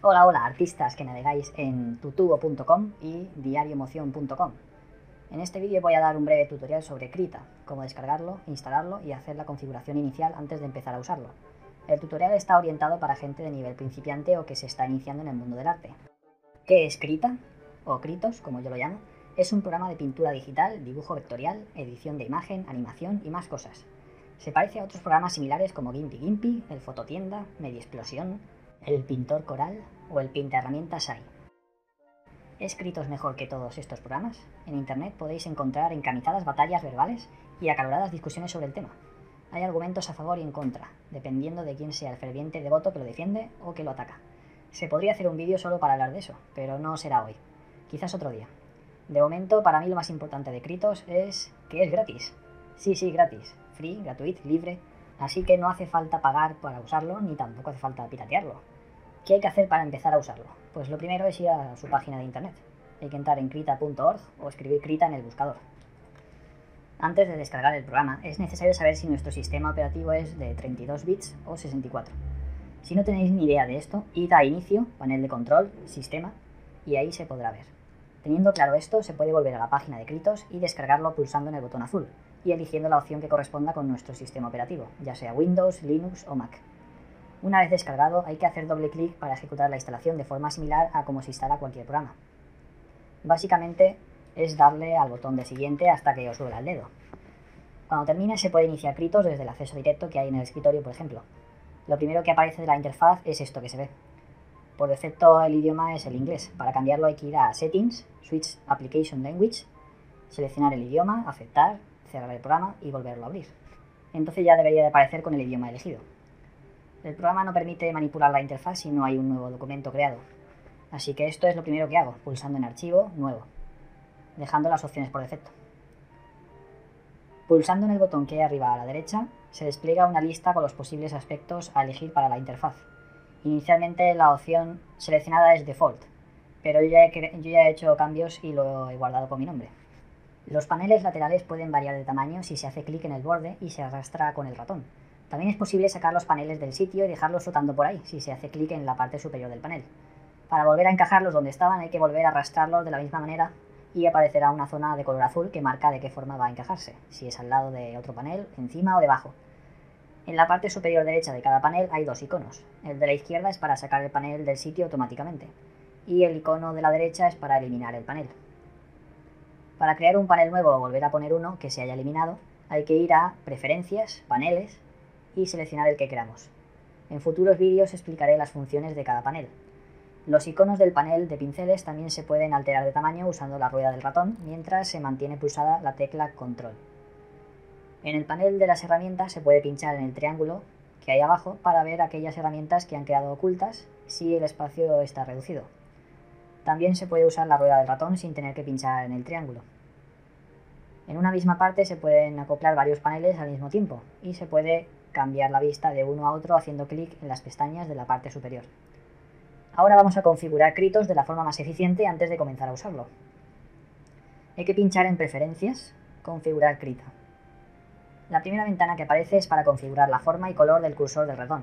Hola, hola, artistas que navegáis en tutubo.com y diariomoción.com. En este vídeo voy a dar un breve tutorial sobre Krita, cómo descargarlo, instalarlo y hacer la configuración inicial antes de empezar a usarlo. El tutorial está orientado para gente de nivel principiante o que se está iniciando en el mundo del arte. ¿Qué es Krita? O Kritos, como yo lo llamo. Es un programa de pintura digital, dibujo vectorial, edición de imagen, animación y más cosas. Se parece a otros programas similares como Gimpy Gimpy, el Fototienda, Media Explosión, el Pintor Coral o el Pinta Herramientas SAI. ¿Escritos mejor que todos estos programas? En Internet podéis encontrar encamizadas batallas verbales y acaloradas discusiones sobre el tema. Hay argumentos a favor y en contra, dependiendo de quién sea el ferviente devoto que lo defiende o que lo ataca. Se podría hacer un vídeo solo para hablar de eso, pero no será hoy. Quizás otro día. De momento, para mí lo más importante de Kritos es que es gratis. Sí, sí, gratis free, gratuito, libre, así que no hace falta pagar para usarlo ni tampoco hace falta piratearlo. ¿Qué hay que hacer para empezar a usarlo? Pues lo primero es ir a su página de internet. Hay que entrar en krita.org o escribir krita en el buscador. Antes de descargar el programa, es necesario saber si nuestro sistema operativo es de 32 bits o 64. Si no tenéis ni idea de esto, id a Inicio, panel de control, Sistema, y ahí se podrá ver. Teniendo claro esto, se puede volver a la página de Kritos y descargarlo pulsando en el botón azul, y eligiendo la opción que corresponda con nuestro sistema operativo, ya sea Windows, Linux o Mac. Una vez descargado, hay que hacer doble clic para ejecutar la instalación de forma similar a como se instala cualquier programa. Básicamente es darle al botón de siguiente hasta que os duela el dedo. Cuando termine se puede iniciar Kritos desde el acceso directo que hay en el escritorio, por ejemplo. Lo primero que aparece de la interfaz es esto que se ve. Por defecto el idioma es el inglés. Para cambiarlo hay que ir a Settings, Switch Application Language, seleccionar el idioma, aceptar, cerrar el programa y volverlo a abrir. Entonces ya debería de aparecer con el idioma elegido. El programa no permite manipular la interfaz si no hay un nuevo documento creado. Así que esto es lo primero que hago, pulsando en Archivo, Nuevo, dejando las opciones por defecto. Pulsando en el botón que hay arriba a la derecha, se despliega una lista con los posibles aspectos a elegir para la interfaz. Inicialmente la opción seleccionada es Default, pero yo ya he, ya he hecho cambios y lo he guardado con mi nombre. Los paneles laterales pueden variar de tamaño si se hace clic en el borde y se arrastra con el ratón. También es posible sacar los paneles del sitio y dejarlos flotando por ahí si se hace clic en la parte superior del panel. Para volver a encajarlos donde estaban hay que volver a arrastrarlos de la misma manera y aparecerá una zona de color azul que marca de qué forma va a encajarse, si es al lado de otro panel, encima o debajo. En la parte superior derecha de cada panel hay dos iconos. El de la izquierda es para sacar el panel del sitio automáticamente y el icono de la derecha es para eliminar el panel. Para crear un panel nuevo o volver a poner uno que se haya eliminado, hay que ir a Preferencias, Paneles y seleccionar el que queramos. En futuros vídeos explicaré las funciones de cada panel. Los iconos del panel de pinceles también se pueden alterar de tamaño usando la rueda del ratón mientras se mantiene pulsada la tecla Control. En el panel de las herramientas se puede pinchar en el triángulo que hay abajo para ver aquellas herramientas que han quedado ocultas si el espacio está reducido. También se puede usar la rueda del ratón sin tener que pinchar en el triángulo. En una misma parte se pueden acoplar varios paneles al mismo tiempo y se puede cambiar la vista de uno a otro haciendo clic en las pestañas de la parte superior. Ahora vamos a configurar Kritos de la forma más eficiente antes de comenzar a usarlo. Hay que pinchar en Preferencias, Configurar Krita. La primera ventana que aparece es para configurar la forma y color del cursor del ratón.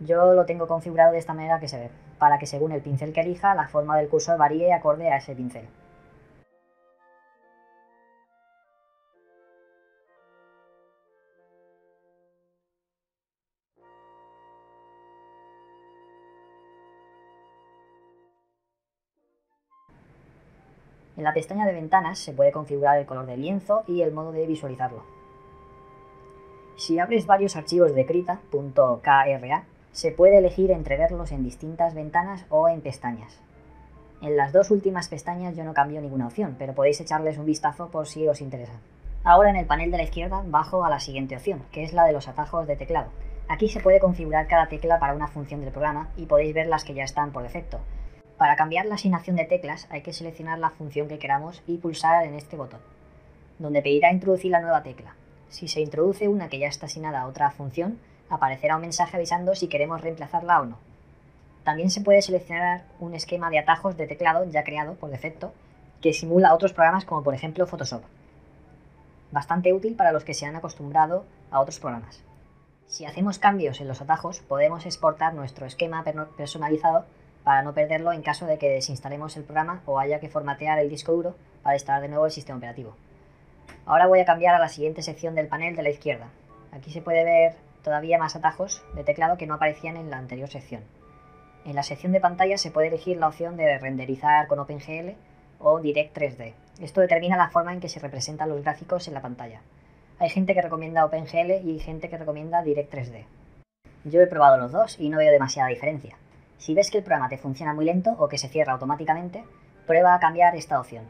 Yo lo tengo configurado de esta manera que se ve para que según el pincel que elija, la forma del cursor varíe acorde a ese pincel. En la pestaña de ventanas se puede configurar el color del lienzo y el modo de visualizarlo. Si abres varios archivos de Krita.kra, se puede elegir entre verlos en distintas ventanas o en pestañas. En las dos últimas pestañas yo no cambio ninguna opción, pero podéis echarles un vistazo por si os interesa. Ahora en el panel de la izquierda bajo a la siguiente opción, que es la de los atajos de teclado. Aquí se puede configurar cada tecla para una función del programa y podéis ver las que ya están por defecto. Para cambiar la asignación de teclas hay que seleccionar la función que queramos y pulsar en este botón, donde pedirá introducir la nueva tecla. Si se introduce una que ya está asignada a otra función, aparecerá un mensaje avisando si queremos reemplazarla o no. También se puede seleccionar un esquema de atajos de teclado ya creado por defecto que simula otros programas como por ejemplo Photoshop. Bastante útil para los que se han acostumbrado a otros programas. Si hacemos cambios en los atajos, podemos exportar nuestro esquema personalizado para no perderlo en caso de que desinstalemos el programa o haya que formatear el disco duro para instalar de nuevo el sistema operativo. Ahora voy a cambiar a la siguiente sección del panel de la izquierda. Aquí se puede ver todavía más atajos de teclado que no aparecían en la anterior sección. En la sección de pantalla se puede elegir la opción de renderizar con OpenGL o Direct 3D. Esto determina la forma en que se representan los gráficos en la pantalla. Hay gente que recomienda OpenGL y gente que recomienda Direct 3D. Yo he probado los dos y no veo demasiada diferencia. Si ves que el programa te funciona muy lento o que se cierra automáticamente, prueba a cambiar esta opción.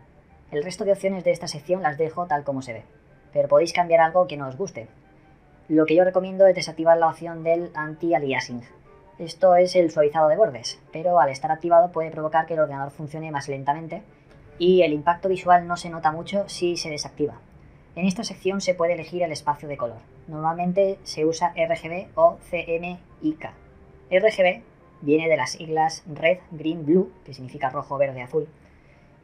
El resto de opciones de esta sección las dejo tal como se ve, pero podéis cambiar algo que no os guste. Lo que yo recomiendo es desactivar la opción del anti-aliasing. Esto es el suavizado de bordes, pero al estar activado puede provocar que el ordenador funcione más lentamente y el impacto visual no se nota mucho si se desactiva. En esta sección se puede elegir el espacio de color. Normalmente se usa RGB o CMYK. RGB viene de las siglas Red, Green, Blue, que significa rojo, verde, azul,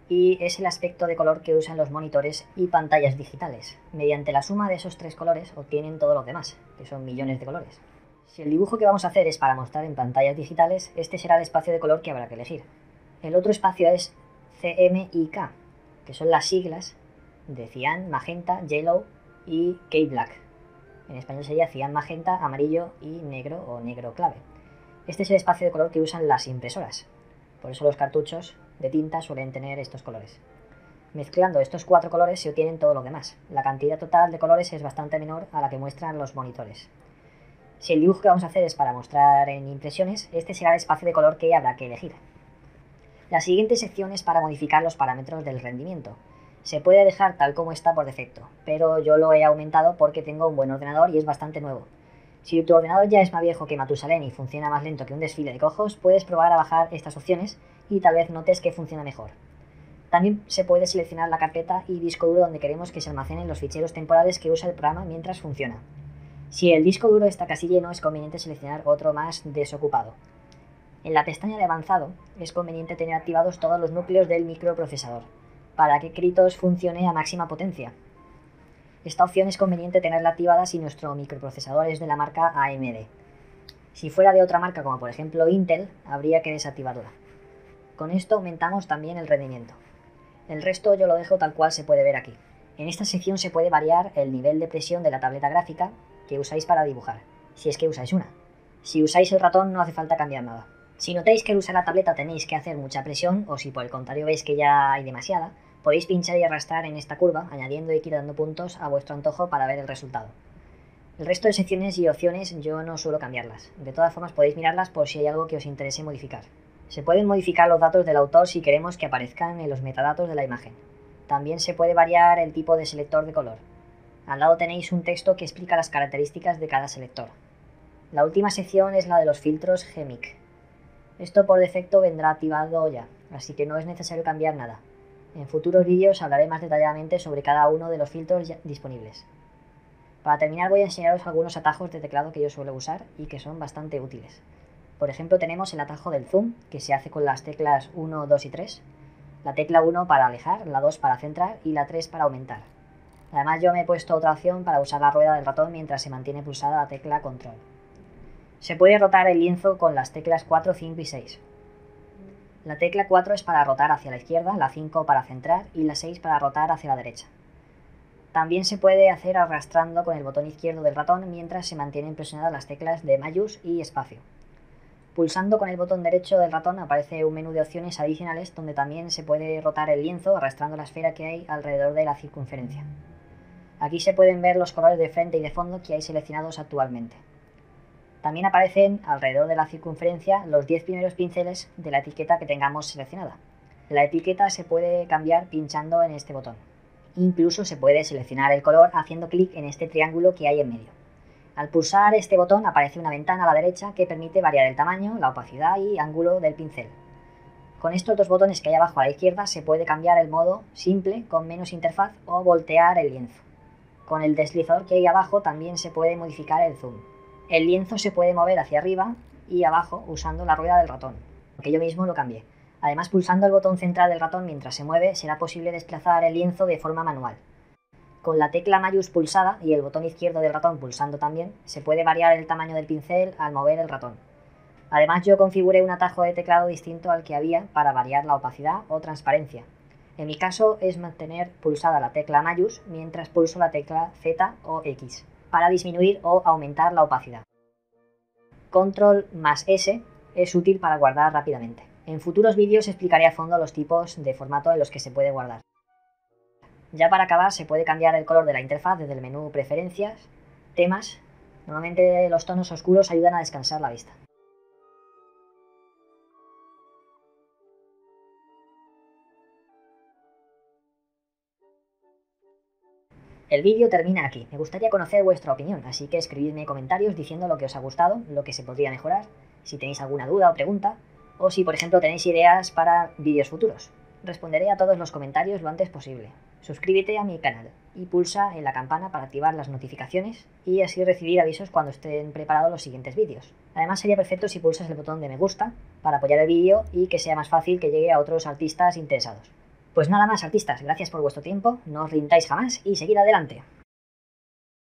y es el aspecto de color que usan los monitores y pantallas digitales. Mediante la suma de esos tres colores obtienen todos los demás, que son millones de colores. Si el dibujo que vamos a hacer es para mostrar en pantallas digitales, este será el espacio de color que habrá que elegir. El otro espacio es CMYK, que son las siglas de cian, magenta, yellow y K-black. En español sería cian, magenta, amarillo y negro o negro clave. Este es el espacio de color que usan las impresoras. Por eso los cartuchos de tinta suelen tener estos colores. Mezclando estos cuatro colores se obtienen todo lo demás. La cantidad total de colores es bastante menor a la que muestran los monitores. Si el dibujo que vamos a hacer es para mostrar en impresiones, este será el espacio de color que habrá que elegir. La siguiente sección es para modificar los parámetros del rendimiento. Se puede dejar tal como está por defecto, pero yo lo he aumentado porque tengo un buen ordenador y es bastante nuevo. Si tu ordenador ya es más viejo que Matusalén y funciona más lento que un desfile de cojos, puedes probar a bajar estas opciones y tal vez notes que funciona mejor. También se puede seleccionar la carpeta y disco duro donde queremos que se almacenen los ficheros temporales que usa el programa mientras funciona. Si el disco duro está casi lleno, es conveniente seleccionar otro más desocupado. En la pestaña de avanzado es conveniente tener activados todos los núcleos del microprocesador, para que Kritos funcione a máxima potencia, esta opción es conveniente tenerla activada si nuestro microprocesador es de la marca AMD. Si fuera de otra marca como por ejemplo Intel, habría que desactivarla. Con esto aumentamos también el rendimiento. El resto yo lo dejo tal cual se puede ver aquí. En esta sección se puede variar el nivel de presión de la tableta gráfica que usáis para dibujar, si es que usáis una. Si usáis el ratón no hace falta cambiar nada. Si notáis que al usar la tableta tenéis que hacer mucha presión, o si por el contrario veis que ya hay demasiada, Podéis pinchar y arrastrar en esta curva, añadiendo y quitando puntos a vuestro antojo para ver el resultado. El resto de secciones y opciones yo no suelo cambiarlas. De todas formas podéis mirarlas por si hay algo que os interese modificar. Se pueden modificar los datos del autor si queremos que aparezcan en los metadatos de la imagen. También se puede variar el tipo de selector de color. Al lado tenéis un texto que explica las características de cada selector. La última sección es la de los filtros GMIC. Esto por defecto vendrá activado ya, así que no es necesario cambiar nada. En futuros vídeos hablaré más detalladamente sobre cada uno de los filtros disponibles. Para terminar voy a enseñaros algunos atajos de teclado que yo suelo usar y que son bastante útiles. Por ejemplo tenemos el atajo del zoom, que se hace con las teclas 1, 2 y 3, la tecla 1 para alejar, la 2 para centrar y la 3 para aumentar. Además yo me he puesto otra opción para usar la rueda del ratón mientras se mantiene pulsada la tecla control. Se puede rotar el lienzo con las teclas 4, 5 y 6. La tecla 4 es para rotar hacia la izquierda, la 5 para centrar y la 6 para rotar hacia la derecha. También se puede hacer arrastrando con el botón izquierdo del ratón mientras se mantienen presionadas las teclas de mayús y espacio. Pulsando con el botón derecho del ratón aparece un menú de opciones adicionales donde también se puede rotar el lienzo arrastrando la esfera que hay alrededor de la circunferencia. Aquí se pueden ver los colores de frente y de fondo que hay seleccionados actualmente. También aparecen alrededor de la circunferencia los 10 primeros pinceles de la etiqueta que tengamos seleccionada. La etiqueta se puede cambiar pinchando en este botón. Incluso se puede seleccionar el color haciendo clic en este triángulo que hay en medio. Al pulsar este botón aparece una ventana a la derecha que permite variar el tamaño, la opacidad y ángulo del pincel. Con estos dos botones que hay abajo a la izquierda se puede cambiar el modo simple con menos interfaz o voltear el lienzo. Con el deslizador que hay abajo también se puede modificar el zoom. El lienzo se puede mover hacia arriba y abajo usando la rueda del ratón, que yo mismo lo cambié. Además, pulsando el botón central del ratón mientras se mueve, será posible desplazar el lienzo de forma manual. Con la tecla mayús pulsada y el botón izquierdo del ratón pulsando también, se puede variar el tamaño del pincel al mover el ratón. Además yo configuré un atajo de teclado distinto al que había para variar la opacidad o transparencia. En mi caso es mantener pulsada la tecla Mayus mientras pulso la tecla Z o X para disminuir o aumentar la opacidad. Control más S es útil para guardar rápidamente. En futuros vídeos explicaré a fondo los tipos de formato en los que se puede guardar. Ya para acabar se puede cambiar el color de la interfaz desde el menú Preferencias, Temas. Normalmente los tonos oscuros ayudan a descansar la vista. El vídeo termina aquí. Me gustaría conocer vuestra opinión, así que escribidme comentarios diciendo lo que os ha gustado, lo que se podría mejorar, si tenéis alguna duda o pregunta, o si por ejemplo tenéis ideas para vídeos futuros. Responderé a todos los comentarios lo antes posible. Suscríbete a mi canal y pulsa en la campana para activar las notificaciones y así recibir avisos cuando estén preparados los siguientes vídeos. Además sería perfecto si pulsas el botón de me gusta para apoyar el vídeo y que sea más fácil que llegue a otros artistas interesados. Pues nada más artistas, gracias por vuestro tiempo, no os rindáis jamás y seguid adelante.